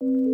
you